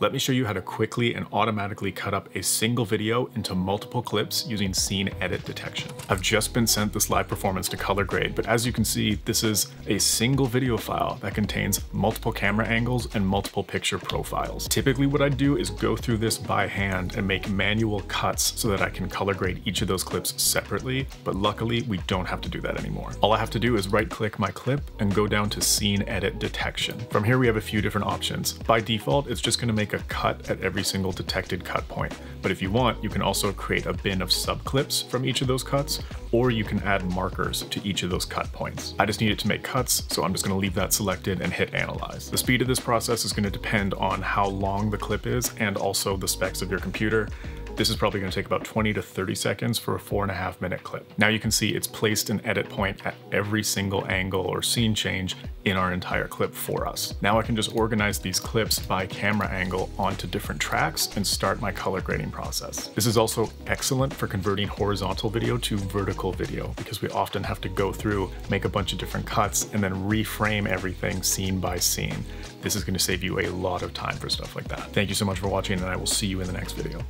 Let me show you how to quickly and automatically cut up a single video into multiple clips using scene edit detection. I've just been sent this live performance to color grade, but as you can see, this is a single video file that contains multiple camera angles and multiple picture profiles. Typically what I'd do is go through this by hand and make manual cuts so that I can color grade each of those clips separately, but luckily we don't have to do that anymore. All I have to do is right click my clip and go down to scene edit detection. From here we have a few different options. By default, it's just gonna make make a cut at every single detected cut point. But if you want, you can also create a bin of subclips from each of those cuts, or you can add markers to each of those cut points. I just need it to make cuts, so I'm just gonna leave that selected and hit analyze. The speed of this process is gonna depend on how long the clip is and also the specs of your computer. This is probably gonna take about 20 to 30 seconds for a four and a half minute clip. Now you can see it's placed an edit point at every single angle or scene change in our entire clip for us. Now I can just organize these clips by camera angle onto different tracks and start my color grading process. This is also excellent for converting horizontal video to vertical video because we often have to go through, make a bunch of different cuts, and then reframe everything scene by scene. This is gonna save you a lot of time for stuff like that. Thank you so much for watching and I will see you in the next video.